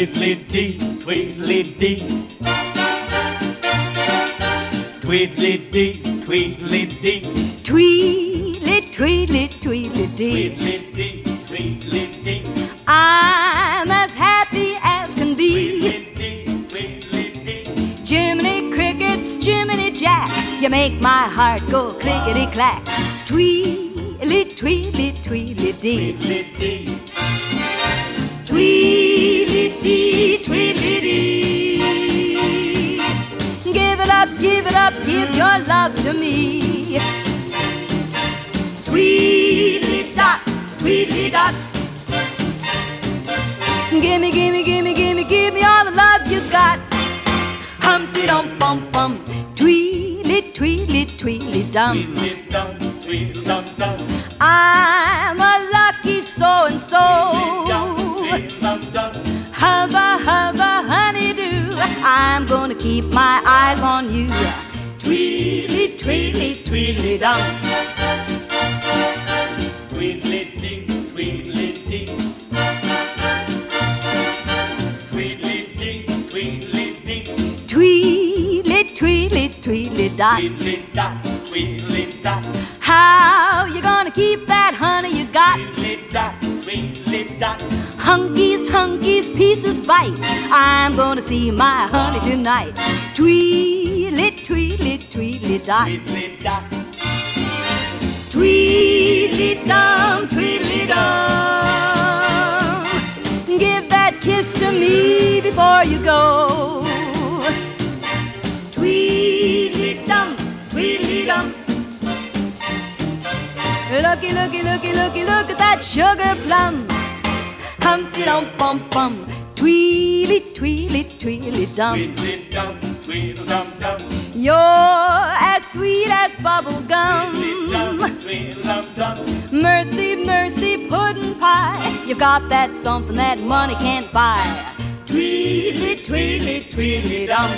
Tweedledee, tweedledee. Tweedledee, tweedledee. Tweedly, tweedly, tweedly dee. Tweedledee, tweedledee. I'm as happy as can be. Jiminy crickets, Jiminy Jack, you make my heart go clickety clack. Tweedly, tweedly, tweedly dee. Tweedly dee, tweedly dee. Give it up, give it up, give your love to me. Tweedly dot, tweedly dot. Gimme, gimme, gimme, gimme, give me all the love you got. Humpty dum bum bum, tweedly, tweedly, tweedly dum. Tweedledum, tweedledum-dum. I'm a I'm gonna keep my eyes on you. Tweedly, tweedly, tweedly dum. Tweedledee, tweedledee. Tweedledee, tweedledee. Tweedly, tweedly, tweedly dot. Tweedledot, tweedledot. How you gonna keep that honey you got? Tweedledot, tweedledot. Hunkies, hunkies, pieces bite. I'm gonna see my honey tonight. Tweedly, tweedly, tweedly dot. Tweedledot, Tweedly dum, tweedly dum. Give that kiss to me before you go. Looky, looky, looky, looky, look at that sugar plum. Humpty dum bum bum. Tweedly, tweedly, tweedly dum. tweedledum, tweedledum-dum. You're as sweet as bubble gum. Tweedledum, tweedledum-dum. dum. Mercy, mercy, pudding pie. You've got that something that money can't buy. Tweedly, tweedly, tweedly dum.